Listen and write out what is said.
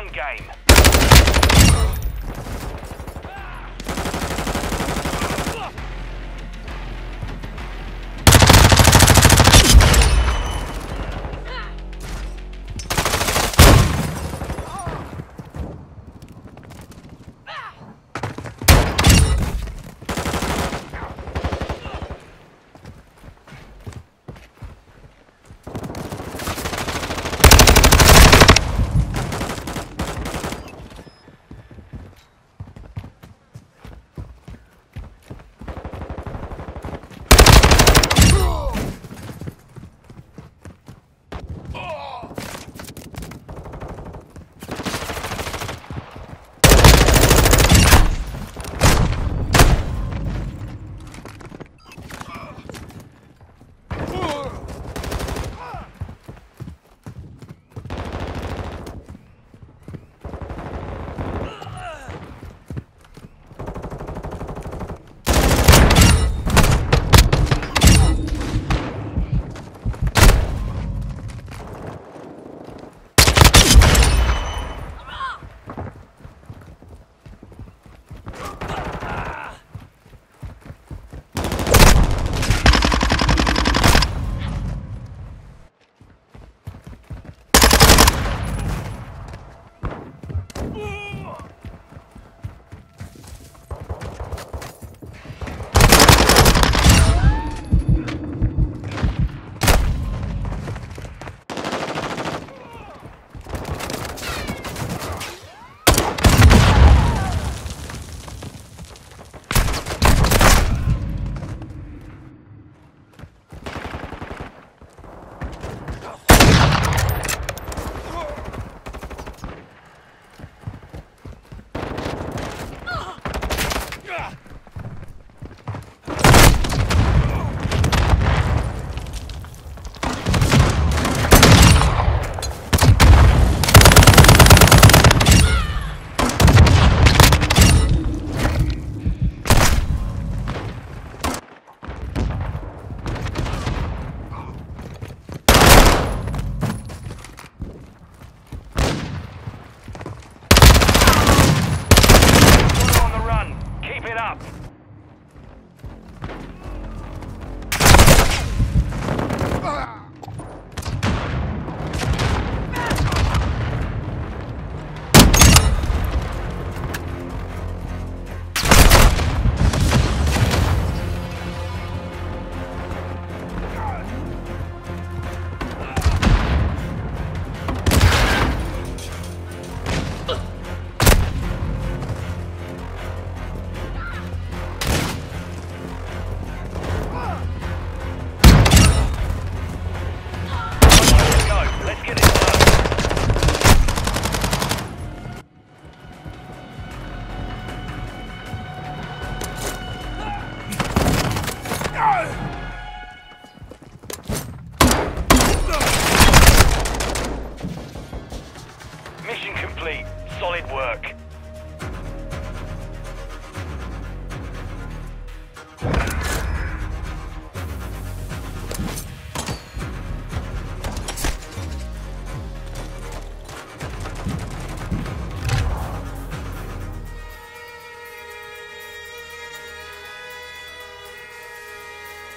run game. Complete. Solid work.